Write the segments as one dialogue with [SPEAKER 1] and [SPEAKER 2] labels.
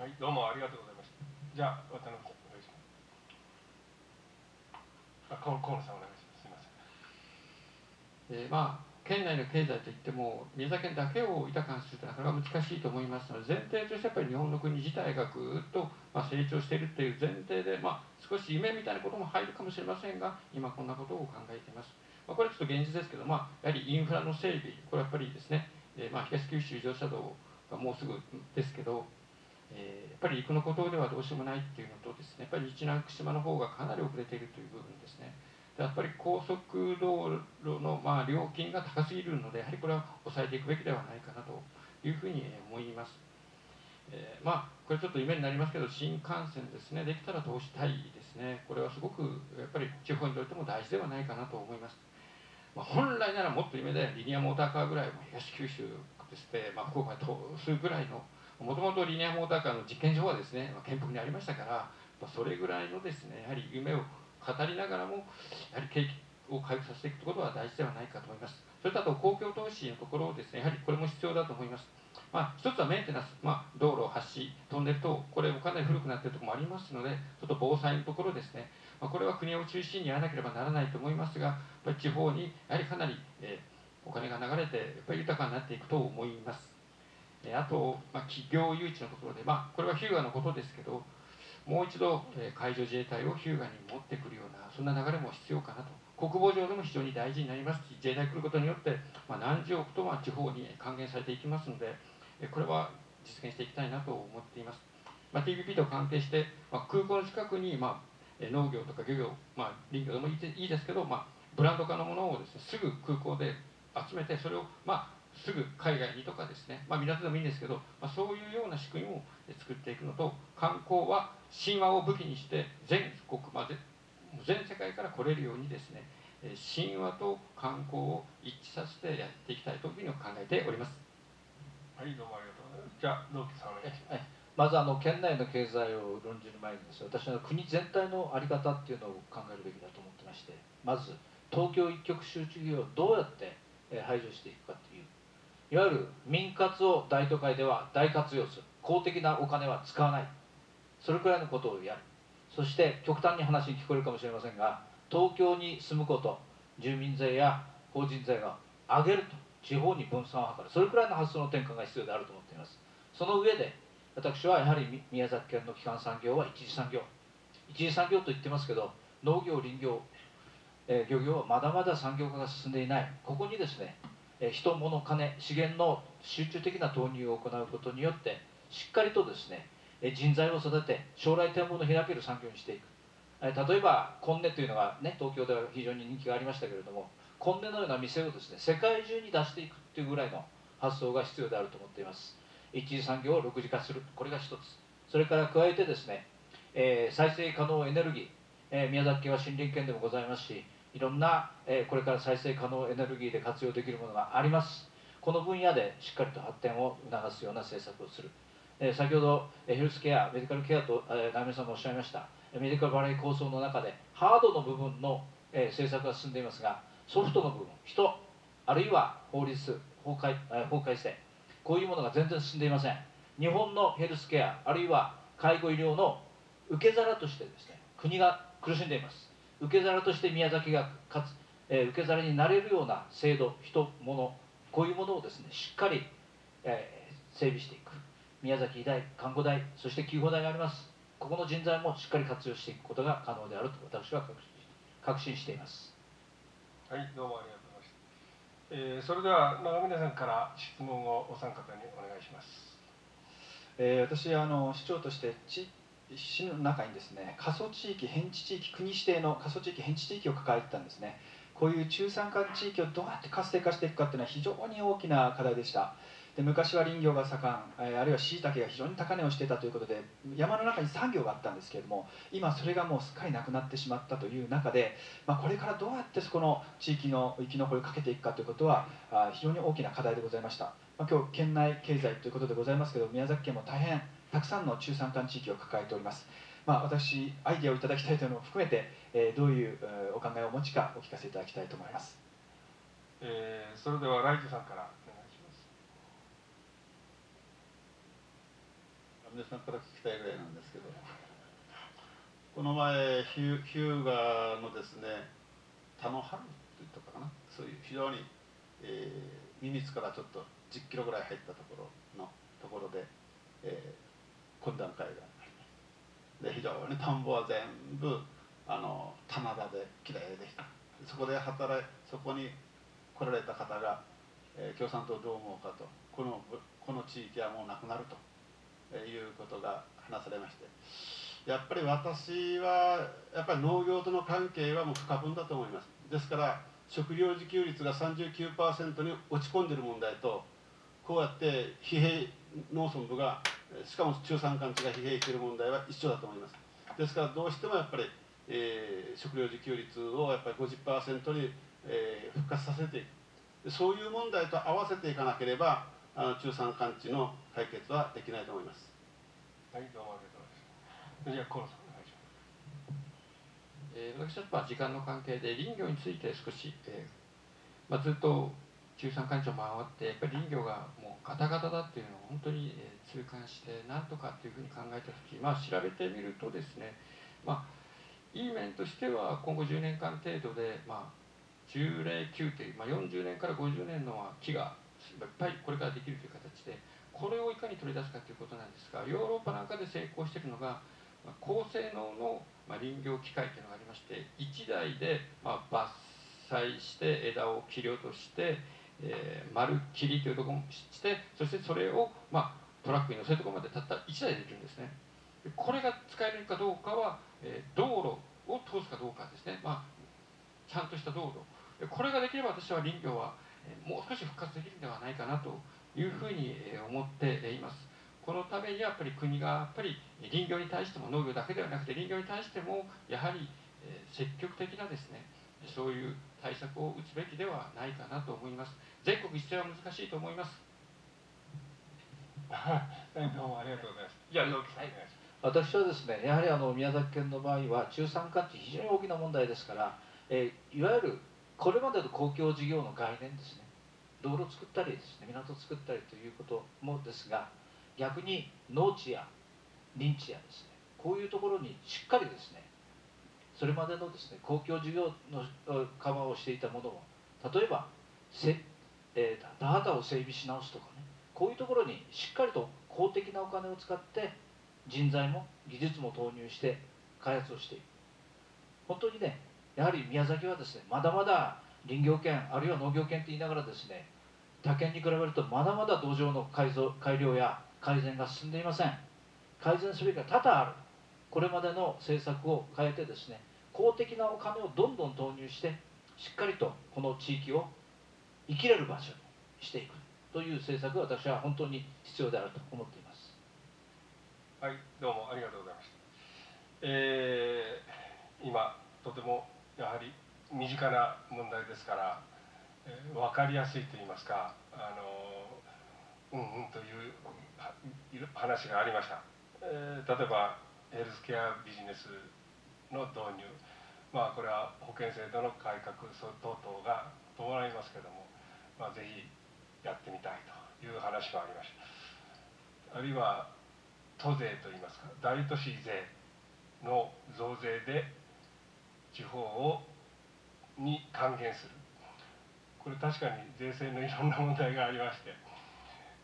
[SPEAKER 1] はいどうもありがとうございました。じゃあ渡辺さんお願いします。あ河野さんお願いします。すみま
[SPEAKER 2] せん。えー、まあ県内の経済といっても宮崎県だけを豊かにするとなかなか難しいと思いますので前提としてやっぱり日本の国自体がぐっとま成長しているという前提で、まあ、少し夢みたいなことも入るかもしれませんが今こんなことを考えています、まあ、これはちょっと現実ですけど、まあ、やはりインフラの整備これはやっぱりですね、えー、ま東九州自動車道がもうすぐですけどえー、やっぱり陸の孤島ではどうしようもないっていうのとですねやっぱり日南串島の方がかなり遅れているという部分ですね。やっぱり高速道路のまあ料金が高すぎるのでやはりこれは抑えていくべきではないかなというふうに思います、えー、まあこれちょっと夢になりますけど新幹線ですねできたら通したいですね。これはすごくやっぱり地方にとっても大事ではないかなと思います、まあ、本来ならもっと夢でリニアモーターカーぐらいも東九州ですね、まあ、福岡通すぐらいのもともとリニアモーターカーの実験場はですね、まあ、憲法にありましたからそれぐらいのですねやはり夢を語りながらもやはり景気を回復させていくということは大事ではないかと思います。それとあと公共投資のところをですねやはりこれも必要だと思います。まあ、一つはメンテナンス、まあ、道路、橋、トンネル等、これもかなり古くなっているところもありますので、ちょっと防災のところですね、まあ、これは国を中心にやらなければならないと思いますが、やっぱり地方にやはりかなり、えー、お金が流れて、やっぱり豊かになっていくと思います。えあと、まあ、企業誘致のところで、まあ、これは日向のことですけど、もう一度、え海上自衛隊を日向に持ってくるような、そんな流れも必要かなと。国防上でも非常に大事になりますし、自衛隊来ることによって、まあ、何十億とは地方に還元されていきますので、えこれは実現していきたいなと思っています。まあ、TPP と関係して、まあ、空港の近くに、まあ、農業とか漁業、まあ、林業でもいいですけど、まあ、ブランド化のものをですねすぐ空港で集めてそれを、まあ、すぐ海外にとかですね、まあ、港でもいいんですけど、まあ、そういうような仕組みを作っていくのと観光は神話を武器にして全国まで全世界から来れるようにですね神話と観光を一致させてやっていきたいというふうに考えております。
[SPEAKER 1] はいどうもありがとうございます。じゃあ野木さんお願いします。
[SPEAKER 3] まずあの県内の経済を論じる前にです私は国全体の在り方っていうのを考えるべきだと思ってましてまず東京一極集中業をどうやって排除していくかといういわゆる民活を大都会では大活用する。公的なお金は使わない。それくらいのことをやる。そして極端に話に聞こえるかもしれませんが東京に住むこと住民税や法人税が上げると地方に分散を図る。それくらいの発想の転換が必要であると思っています。その上で私はやはり宮崎県の基幹産業は一次産業。一次産業と言ってますけど農業林業、え、漁業はまだまだ産業化が進んでいない。ここにですね人物金資源の集中的な投入を行うことによってしっかりとですね人材を育て将来展望の開ける産業にしていく。例えばコンネというのがね東京では非常に人気がありましたけれどもコンネのような店をですね世界中に出していくっていうぐらいの発想が必要であると思っています。一次産業を6次化する。これが一つ。それから加えてですね、えー、再生可能エネルギー、えー、宮崎県は森林県でもございますしいろんな、えこれから再生可能エネルギーで活用できるものがあります。この分野でしっかりと発展を促すような政策をする、え先ほどえヘルスケアメディカルケアと、えー、さんもおっしゃいました。メディカルバレー構想の中でハードの部分の、え政策が進んでいますがソフトの部分人あるいは法律法改,、え法改正こういうものが全然進んでいません。日本のヘルスケアあるいは介護医療の受け皿としてですね国が苦しんでいます。受け皿として宮崎がかつ、えー、受け皿になれるような制度人物こういうものをですねしっかり、えー、整備していく。宮崎医大看護大そして救護大があります。ここの人材もしっかり活用していくことが可能であると私は確信しています。
[SPEAKER 1] はいどうもありがとうございました、えー、それでは長峰さんから質問をお三方にお願いします、
[SPEAKER 4] えー、私あの市長として地市の中にですね過疎地域偏地地域国指定の過疎地域偏地地域を抱えてたんですね。こういう中山間地域をどうやって活性化していくかっていうのは非常に大きな課題でした。で昔は林業が盛んえあるいはしいたけが非常に高値をしていたということで山の中に産業があったんですけれども今それがもうすっかりなくなってしまったという中で、まあ、これからどうやってそこの地域の生き残りをかけていくかということは非常に大きな課題でございました、まあ、今日県内経済ということでございますけど宮崎県も大変たくさんの中山間地域を抱えております。まあ、私、アイデアをいただきたいというのも含めて、えー、どういうお考えをお持ちかお聞かせいただきたいと思います。
[SPEAKER 1] えー、それではライトさんからお願いします。
[SPEAKER 5] 皆さんから聞きたいぐらいなんですけどこの前日向のですね田野春といったかな？そういう非常に、えー、ミミツからちょっと10キロぐらい入ったところのところで、えー、懇談会がで。非常に田んぼは全部あの棚田できれいでした。そこで働いそこに来られた方が、えー、共産党どう思うかと。このこの地域はもうなくなると。えいうことが話されまして。やっぱり私はやっぱり農業との関係はもう不可分だと思います。ですから食料自給率が39%に落ち込んでる問題とこうやって疲弊農村部がしかも中山間地が疲弊している問題は一緒だと思いますですからどうしてもやっぱり、えー、食料自給率をやっぱり50%に、えー、復活させていくそういう問題と合わせていかなければあの中山間地の解決はできないと思います。
[SPEAKER 1] はい、どうもありがとうございます。じゃあ、河野さん、お願いします。
[SPEAKER 2] えー、私はまあ時間の関係で林業について少し、えーまあ、ずっと中山間地を回ってやっぱり林業がもうガタガタだっていうのを本当に、痛感してなんとかっていうふうに考えた時、まあ、調べてみるとですね、まあ、いい面としては今後10年間程度で、まあ、10例9という、まあ、40年から50年の木がいっぱいこれからできるという形でこれをいかに取り出すかということなんですがヨーロッパなんかで成功しているのが高性能の林業機械というのがありまして1台で伐採して枝を切り落として、えー、丸切りというところをしてそしてそれを、まあ、トラックに乗せるところまでたった1台でできるんですね。これが使えるかどうかは、えー、道路を通すかどうかですね、まあ、ちゃんとした道路。これができれば私は林業はもう少し復活できるんではないかなというふうに思っています。このためにやっぱり国がやっぱり林業に対しても農業だけではなくて林業に対してもやはり積極的なですねそういう対策を打つべきではないかなと思います。全国一斉は難しいと思います。
[SPEAKER 1] どうもありがとうございます。じゃあ、はい、
[SPEAKER 3] 私はですねやはりあの宮崎県の場合は中山間地非常に大きな問題ですから、えー、いわゆるこれまでの公共事業の概念ですね道路作ったりですね港作ったりということもですが逆に農地や林地やですねこういうところにしっかりですねそれまでのですね公共事業のカバーをしていたものを例えばせ、えー、田畑を整備し直すとかねこういうところにしっかりと公的なお金を使って人材も技術も投入して開発をしていく。本当にねやはり宮崎はですねまだまだ林業権あるいは農業権って言いながらですね他県に比べるとまだまだ土壌の改造改良や改善が進んでいません。改善すべきが多々ある。これまでの政策を変えてですね公的なお金をどんどん投入してしっかりとこの地域を生きれる場所にしていく。という政策が私は本当に必要であると思っています。
[SPEAKER 1] はいどうもありがとうございました。えー、今とてもやはり身近な問題ですから、えー、分かりやすいと言いますかあのうんうんという話がありました、えー、例えばヘルスケアビジネスの導入まあこれは保険制度の改革等々が伴いますけども、まあ、ぜひやってみたいという話もありました。あるいは都税といいますか大都市税の増税で地方をに還元する。これ確かに税制のいろんな問題がありまして、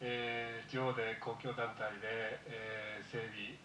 [SPEAKER 1] えー、地方で公共団体で、えー、整備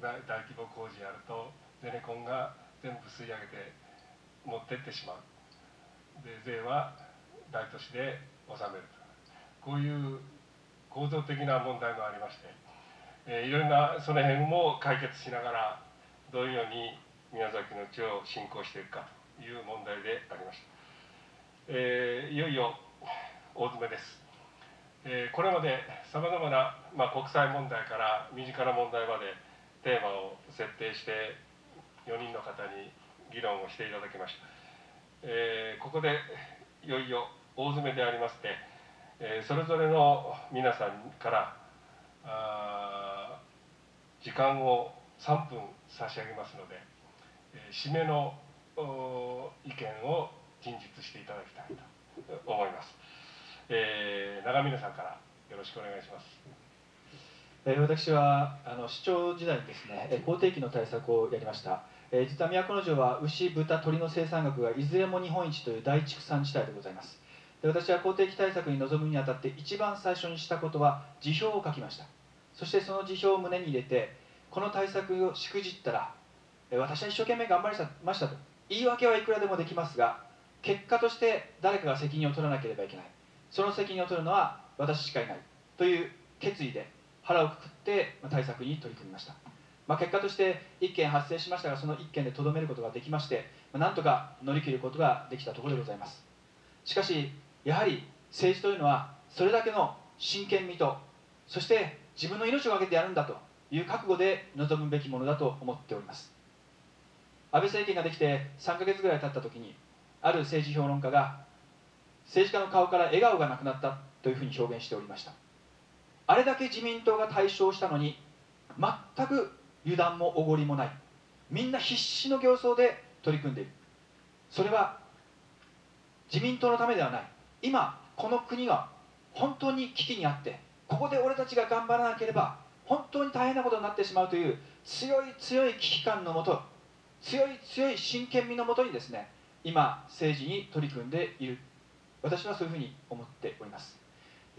[SPEAKER 1] 大規模工事やるとゼネコンが全部吸い上げて持ってってしまう。で税は大都市で納めると。こういう構造的な問題もありまして、えー、いろんなその辺も解決しながらどういうように宮崎の地を振興していくかという問題でありました、えー、いよいよ大詰めです、えー、これまでさまざまな、まあ、国際問題から身近な問題までテーマを設定して4人の方に議論をしていただきました、えー、ここでいよいよ大詰めでありまして、えそれぞれの皆さんからあ時間を3分差し上げますので締めの意見を陳述していただきたいと思います、えー、長峰さんからよろしくお願いします。
[SPEAKER 4] えー私はあの市長時代にですねえー公定期の対策をやりました、えー実は都城は牛豚鶏の生産額がいずれも日本一という第一畜産地帯でございます。で私は公定期対策に臨むにあたって一番最初にしたことは辞表を書きました。そしてその辞表を胸に入れてこの対策をしくじったらえ私は一生懸命頑張りましたと。言い訳はいくらでもできますが結果として誰かが責任を取らなければいけない。その責任を取るのは私しかいないという決意で腹をくくって対策に取り組みました、まあ、結果として1件発生しましたがその1件でとどめることができまして、まあなんとか乗り切ることができたところでございます。しかしやはり政治というのはそれだけの真剣味とそして自分の命を懸けてやるんだという覚悟で臨むべきものだと思っております。安倍政権ができて3ヶ月ぐらい経った時にある政治評論家が政治家の顔から笑顔がなくなったというふうに表現しておりました。あれだけ自民党が大勝したのに全く油断もおごりもない。みんな必死の形相で取り組んでいる。それは自民党のためではない。今この国が本当に危機にあってここで俺たちが頑張らなければ本当に大変なことになってしまうという強い強い危機感のもと強い強い真剣味のもとにですね今政治に取り組んでいる。私はそういうふうに思っております。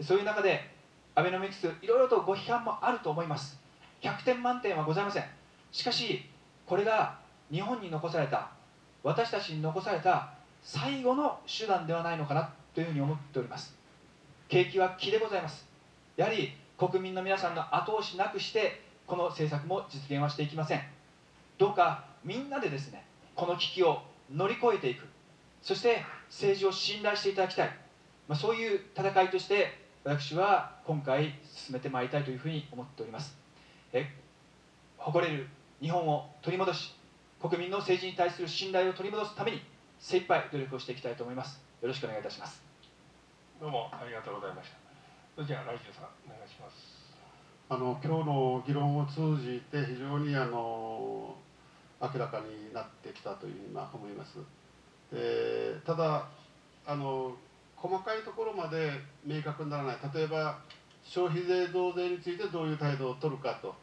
[SPEAKER 4] そういう中でアベノミクスいろいろとご批判もあると思います。100点満点はございません。しかしこれが日本に残された私たちに残された最後の手段ではないのかなというふうに思っております。景気は気でございます。やはり国民の皆さんの後押しなくしてこの政策も実現はしていきません。どうかみんなでですねこの危機を乗り越えていく。そして政治を信頼していただきたい、まあ、そういう戦いとして私は今回進めてまいりたいというふうに思っております。え誇れる日本を取り戻し国民の政治に対する信頼を取り戻すために精一杯努力をしていきたいと思います。よろしくお願いいたします。
[SPEAKER 1] どうもありがとうございました。それじゃあ来週さんお願いします。
[SPEAKER 5] あの今日の議論を通じて非常にあの明らかになってきたというふうにまあ思います。でただあの細かいところまで明確にならない。例えば消費税増税についてどういう態度を取るかと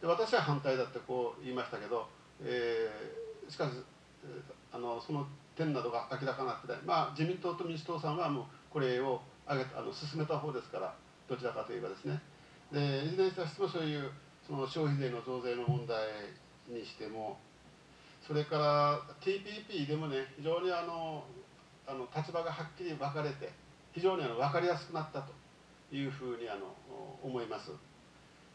[SPEAKER 5] で私は反対だってこう言いましたけど、えーしかし、えーあのその点などが明らかになってない、まあ、自民党と民主党さんはもうこれを上げあの進めた方ですからどちらかといえばですね。でいずれにしてもそういうその消費税の増税の問題にしてもそれから TPP でもね非常にあのあの立場がはっきり分かれて非常にあの分かりやすくなったというふうにあの思います。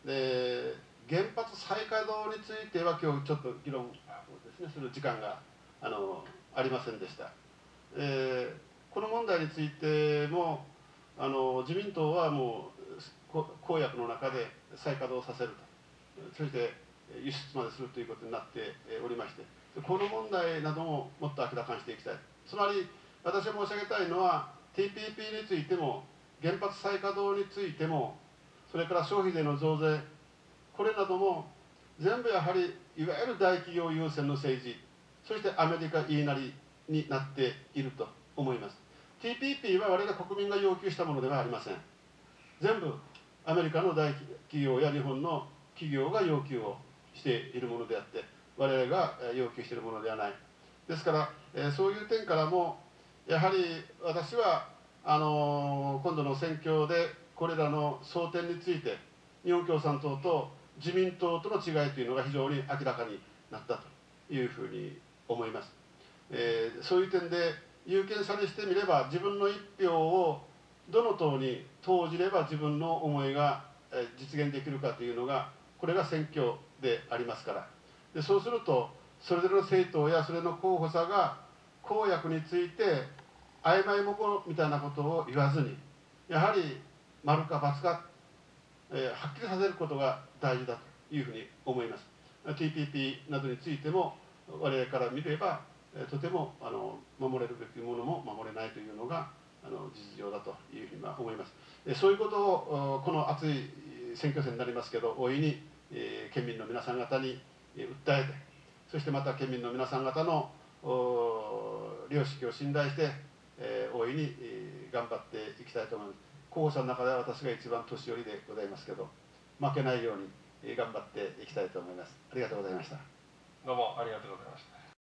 [SPEAKER 5] で原発再稼働については今日ちょっと議論ですねする時間があのありませんでした、えーこの問題についてもあの自民党はもう公約の中で再稼働させると。そして輸出までするということになっておりまして。この問題などももっと明らかにしていきたい。つまり私が申し上げたいのは TPP についても原発再稼働についてもそれから消費税の増税これなども全部やはりいわゆる大企業優先の政治そしてアメリカ言いなりになっていると思います。TPP は我々国民が要求したものではありません。全部アメリカの大企業や日本の企業が要求をしているものであって我々が要求しているものではない。ですから、そういう点からもやはり私はあの今度の選挙でこれらの争点について日本共産党と自民党との違いというのが非常に明らかになったというふうに思います、えーそういう点で有権者にしてみれば自分の一票をどの党に投じれば自分の思いが実現できるかというのがこれが選挙でありますから。でそうするとそれぞれの政党やそれの候補者が公約について曖昧もこみたいなことを言わずにやはり丸か×か、えーはっきりさせることが大事だというふうに思います。TPP などについても我々から見ればとてもあの守れるべきものも守れないというのがあの実情だというふうに思います。そういうことをこの熱い選挙戦になりますけど大いに、え県民の皆さん方に訴えてそしてまた県民の皆さん方の良識を信頼して、え大いに、頑張っていきたいと思います。候補者の中では私が一番年寄りでございますけど負けないようにえ頑張っていきたいと思います。ありがとうございました。
[SPEAKER 1] どうもありがとうございました。